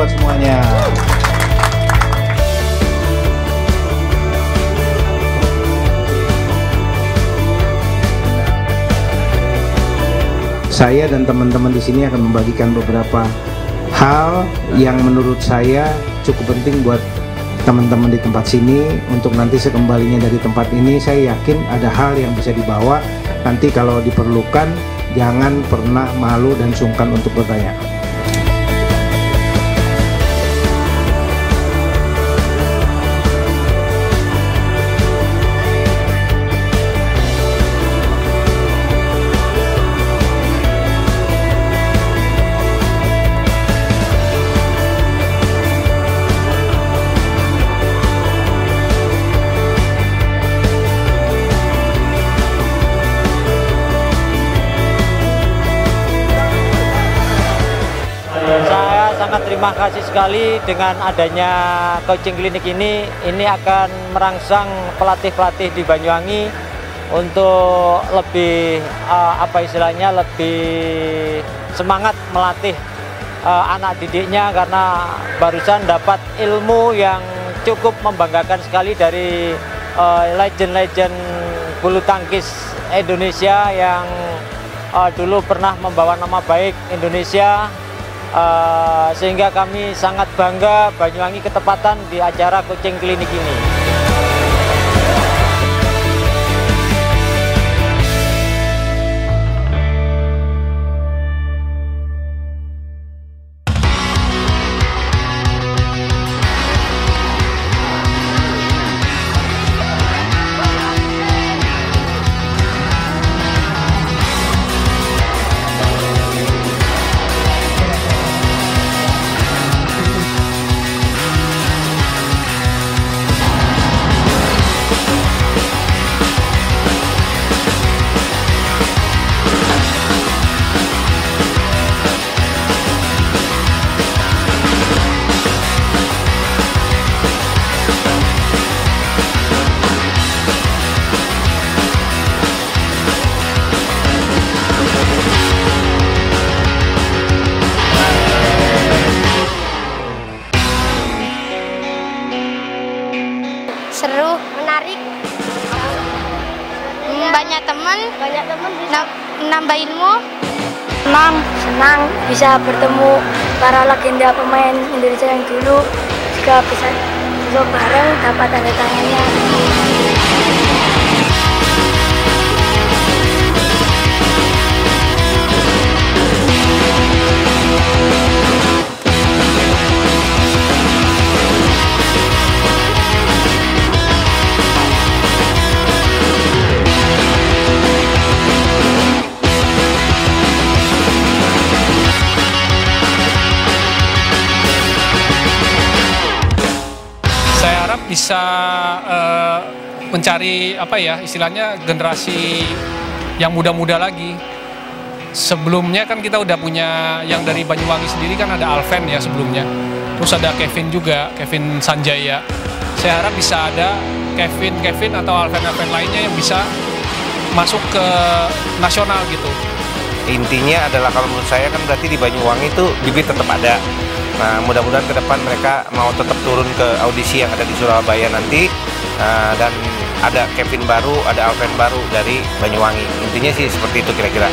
buat semuanya. Saya dan teman-teman di sini akan membagikan beberapa hal yang menurut saya cukup penting buat teman-teman di tempat sini untuk nanti sekembalinya dari tempat ini saya yakin ada hal yang bisa dibawa nanti kalau diperlukan jangan pernah malu dan sungkan untuk bertanya. Terima kasih sekali dengan adanya coaching klinik ini. Ini akan merangsang pelatih-pelatih di Banyuwangi untuk lebih eh, apa istilahnya lebih semangat melatih eh, anak didiknya karena barusan dapat ilmu yang cukup membanggakan sekali dari eh, legend-legend bulu tangkis Indonesia yang eh, dulu pernah membawa nama baik Indonesia Uh, sehingga kami sangat bangga Banyuwangi ketepatan di acara coaching klinik ini. Seru menarik. Hmm, banyak teman. banyak teman bisa nambah ilmu senang senang bisa bertemu para legenda pemain Indonesia yang dulu. Juga bisa duduk bareng dapat tanda tangannya bisa eh, mencari apa ya istilahnya generasi yang muda-muda lagi. Sebelumnya kan kita udah punya yang dari Banyuwangi sendiri kan ada Alven ya sebelumnya. Terus ada Kevin juga, Kevin Sanjaya. Saya harap bisa ada Kevin Kevin atau Alven Alven lainnya yang bisa masuk ke nasional gitu. Intinya adalah kalau menurut saya kan berarti di Banyuwangi itu bibit tetap ada. Nah mudah-mudahan ke depan mereka mau tetap turun ke audisi yang ada di Surabaya nanti Nah, dan ada Kevin baru, ada Alvin baru dari Banyuwangi. Intinya sih seperti itu kira-kira.